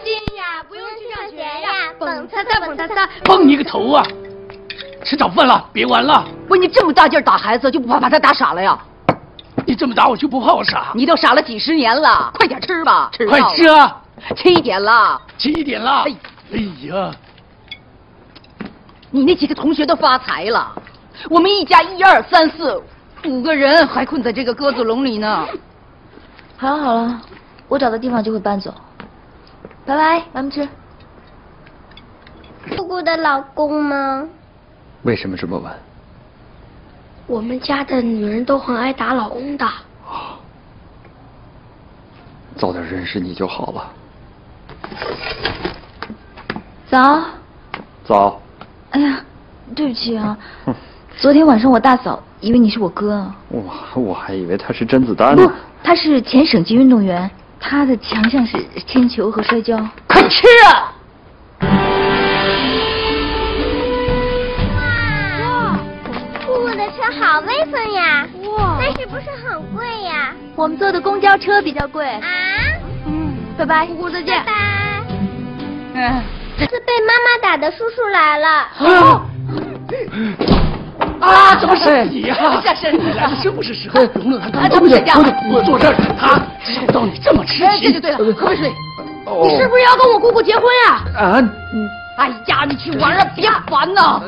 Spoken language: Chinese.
心呀，不用去上学呀，蹦擦擦蹦擦擦。蹦你个头啊！吃早饭了，别玩了。不，你这么大劲儿打孩子，就不怕把他打傻了呀？你这么打我就不怕我傻？你都傻了几十年了，快点吃吧，吃快吃啊！七点了，七点了。哎，哎呀，你那几个同学都发财了，我们一家一二三四五个人还困在这个鸽子笼里呢。好了好了，我找到地方就会搬走。拜拜，咱们吃。姑姑的老公吗？为什么这么问？我们家的女人都很爱打老公的。早点认识你就好了。早。早。哎呀，对不起啊。昨天晚上我大嫂以为你是我哥。我我还以为他是甄子丹呢。不，他是前省级运动员，他的强项是铅球和摔跤。快吃啊！哇，姑姑的车好威风呀！哇，但是不是很贵呀？我们坐的公交车比较贵。啊？嗯，拜拜，姑姑再见。拜拜。嗯，这次被妈妈打的叔叔来了。啊！啊！怎么是你呀？下身，你来的正不是时候，容了他干嘛？我我坐这儿等他，找到你这么吃惊。这就对了，喝杯水。你是不是要跟我姑姑结婚呀？啊！哎呀，你去玩啊，别烦呐。